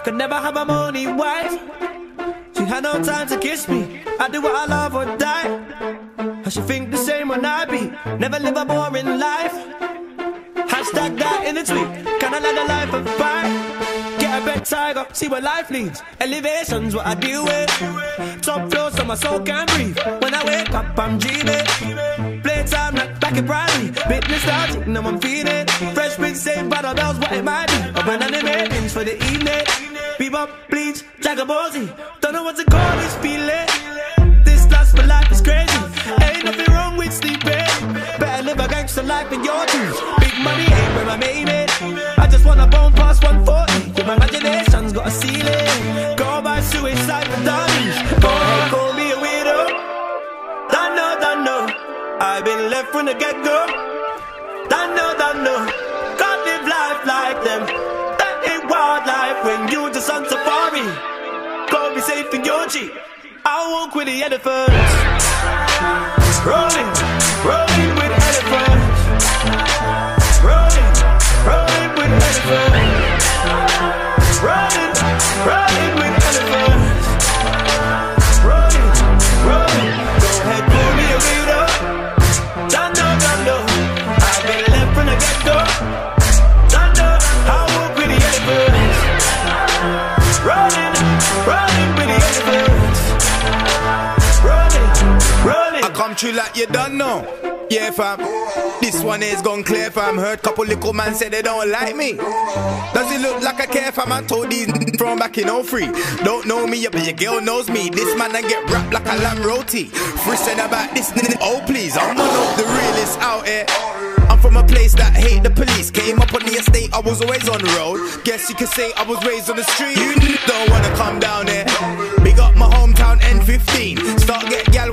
I could never have a money wife. She had no time to kiss me. I do what I love or die. I should think the same when I be. Never live a boring life. Hashtag that in the tweet. Kinda like a life of fire. Get a bed tiger, see where life leads. Elevation's what I deal with. Top floor so my soul can breathe. When I wake up, I'm dreaming. Playtime back in primary. Bit nostalgic, now I'm feeling. Fresh prince saved by the bells, what it might be. On the ratings for the evening. Bebop, bleach, Dragon Ball Z. Don't know what to call this feeling. This lust for life is crazy. Ain't nothing wrong with sleeping. Better live a gangster life in your dreams. Left from the get go. Don't know, don't know. Can't live life like them. That ain't wildlife when you just on safari. Go be safe in your. I walk with the elephants. Rolling, rolling come true like you don't know. Yeah, fam. This one is gone clear, fam. Heard couple little man say they don't like me. Does it look like I care, fam? I told these from back in 03. Don't know me, but your girl knows me. This man I get wrapped like a lamb roti. Frizzing about this, oh please. I'm one of the realest out here. I'm from a place that hate the police. Came up on the estate, I was always on the road. Guess you could say I was raised on the street. You don't wanna come down here. Big up my hometown N15.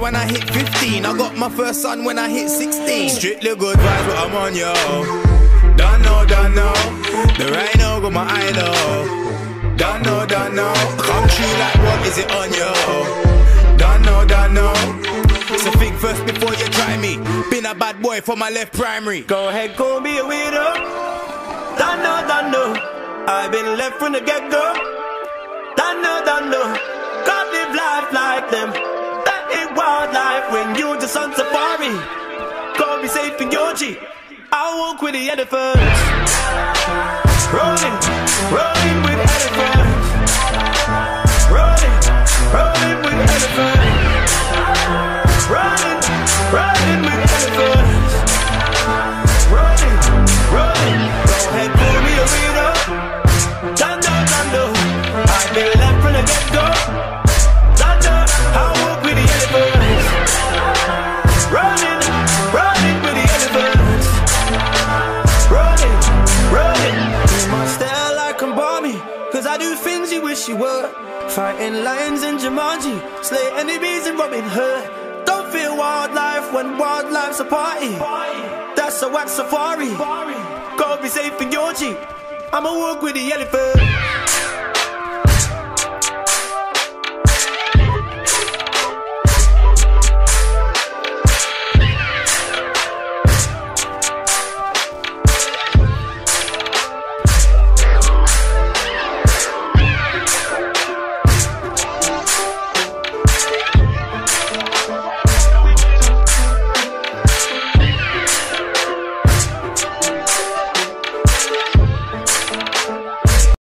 When I hit 15. I got my first son when I hit 16. Strictly good vibes, but I'm on yo. Don't know, don't know. The rhino got my eye low. Don't know, don't know. Come true like what is it on yo? Don't know, don't know. So think first before you try me. Been a bad boy for my left primary. Go ahead, go be a weirdo. Don't know, don't know. I've been left from the get go. Don't know, don't know. Can't live life like them. When you just on safari. Go be safe in your Jeep. I walk with the elephants. Rolling, rolling with elephants. Do things you wish you were. Fighting lions in Jumanji. Slay enemies in Robin Hood. Don't feel wildlife when wildlife's a party. That's a wax safari. Go be safe in your Jeep. I'ma walk with the elephant.